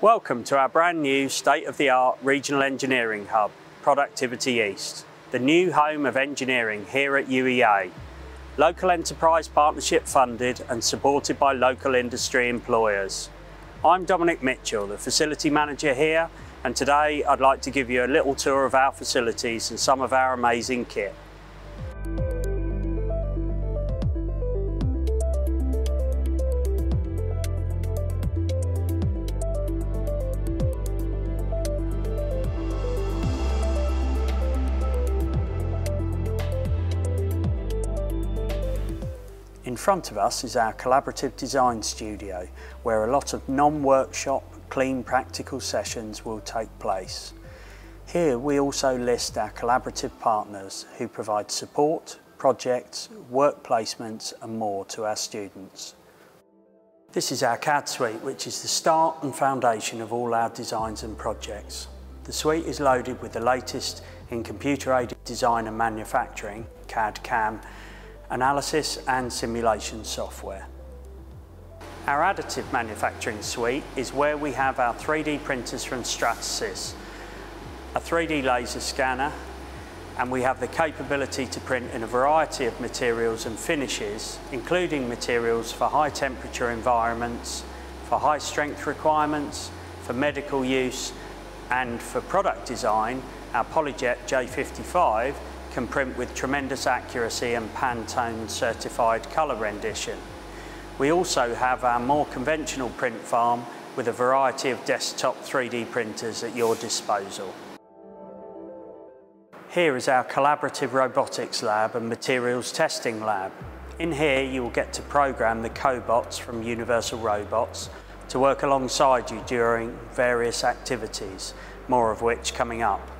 Welcome to our brand new state-of-the-art regional engineering hub, Productivity East, the new home of engineering here at UEA. Local enterprise partnership funded and supported by local industry employers. I'm Dominic Mitchell, the facility manager here, and today I'd like to give you a little tour of our facilities and some of our amazing kit. In front of us is our collaborative design studio where a lot of non-workshop clean practical sessions will take place. Here we also list our collaborative partners who provide support, projects, work placements and more to our students. This is our CAD suite which is the start and foundation of all our designs and projects. The suite is loaded with the latest in computer-aided design and manufacturing, CAD-CAM, analysis and simulation software. Our additive manufacturing suite is where we have our 3D printers from Stratasys, a 3D laser scanner, and we have the capability to print in a variety of materials and finishes, including materials for high temperature environments, for high strength requirements, for medical use, and for product design, our PolyJet J55 can print with tremendous accuracy and Pantone certified colour rendition. We also have our more conventional print farm with a variety of desktop 3D printers at your disposal. Here is our collaborative robotics lab and materials testing lab. In here you will get to program the cobots from Universal Robots to work alongside you during various activities, more of which coming up.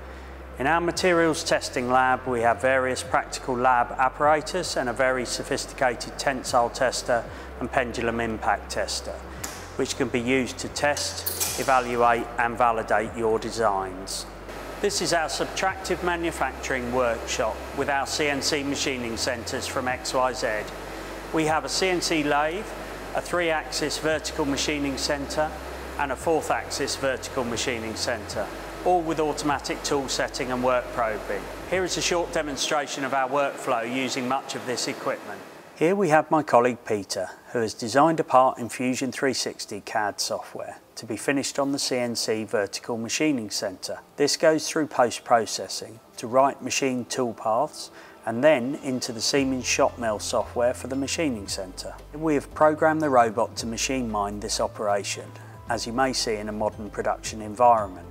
In our materials testing lab, we have various practical lab apparatus and a very sophisticated tensile tester and pendulum impact tester, which can be used to test, evaluate and validate your designs. This is our subtractive manufacturing workshop with our CNC machining centres from XYZ. We have a CNC lathe, a three-axis vertical machining centre and a fourth-axis vertical machining centre all with automatic tool setting and work probing. Here is a short demonstration of our workflow using much of this equipment. Here we have my colleague Peter, who has designed a part in Fusion 360 CAD software to be finished on the CNC Vertical Machining Centre. This goes through post-processing to write machine toolpaths and then into the Siemens ShopMill software for the machining centre. We have programmed the robot to machine mind this operation, as you may see in a modern production environment.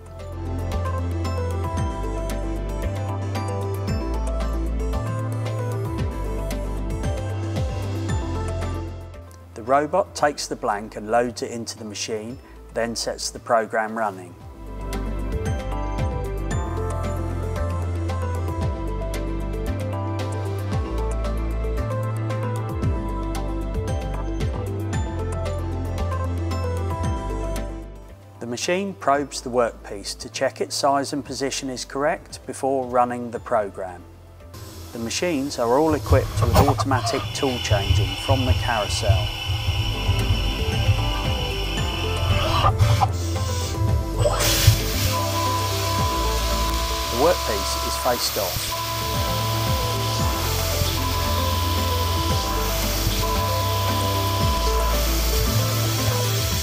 The robot takes the blank and loads it into the machine, then sets the program running. The machine probes the workpiece to check its size and position is correct before running the program. The machines are all equipped with automatic tool changing from the carousel. The workpiece is faced off.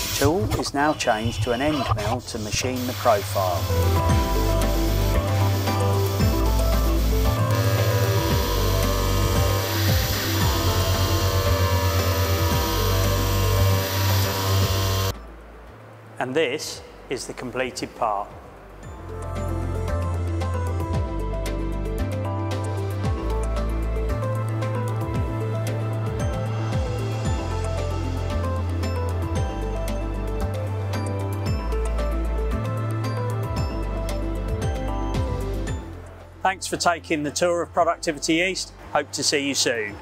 The tool is now changed to an end mill to machine the profile. And this is the completed part. Thanks for taking the tour of Productivity East. Hope to see you soon.